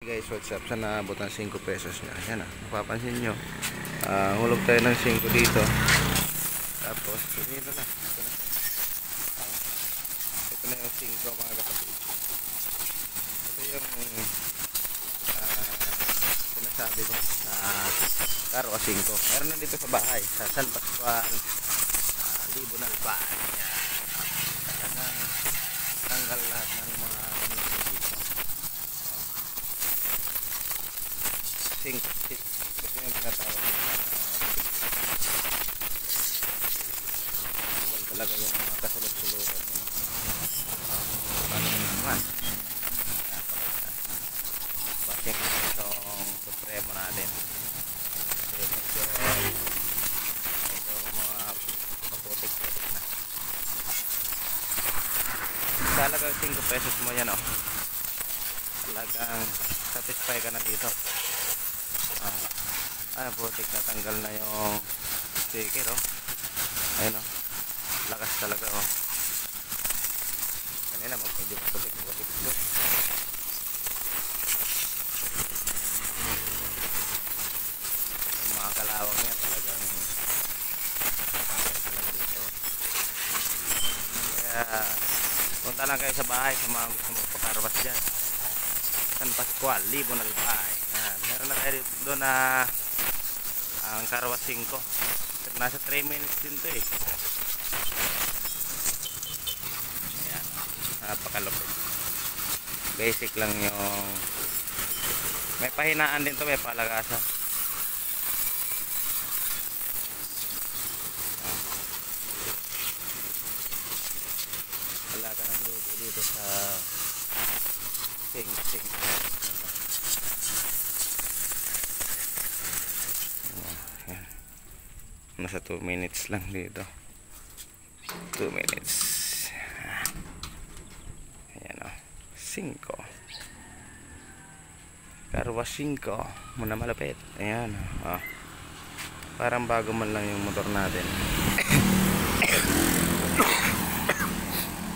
guys, what's up? Sana abot ng 5 pesos niya. Ayan ah, mapapansin nyo. Ah, hulog tayo ng 5 dito. Tapos, dito na. Ito na, Ah, ito na yung 5 mga kapatid. Ito yung ah, sinasabi ko na karo 5. Meron na dito sa bahay, sa San Pascual, uh, Libo Nalpa. Ayan. Talagang tanggal lahat ng mga ano dito. Sink sink ito yung tinatawag. Na uh, talaga yung mga kasulog-sulugan yun. paano naman? Basing itong supremo natin? Kasi medyo mga maputik-putik na. Talagang 5 pesos mo yan oh. Talagang satisfy ka na dito ah, ah putik na tanggal na yung sticker oh. Ayun oh. Lakas talaga oh. Kanina mag medyo putik putik ito yung mga kalawang niya talagang natanggal talaga dito. Kaya punta lang kayo sa bahay sa mga gusto magpakarwas dyan. San Pascual, Libo Nalbay. Yan, meron na tayo doon na ang Karawa 5. Nasa 3 minutes din to eh. Yan, napakalupit. Basic lang yung may pahinaan din to, may palagasan. Wala ka ng lubo dito sa sing sing Ayan. Nasa 2 minutes lang dito. 2 minutes. Ayan o 5 karwa 5 muna malapit. Ayan o oh. parang bago man lang yung motor natin.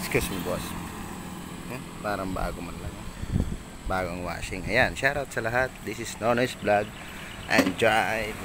Excuse me boss. Hmm, parang bago man lang. Bagong washing. Ayan shoutout sa lahat. This is Nono's vlog. And drive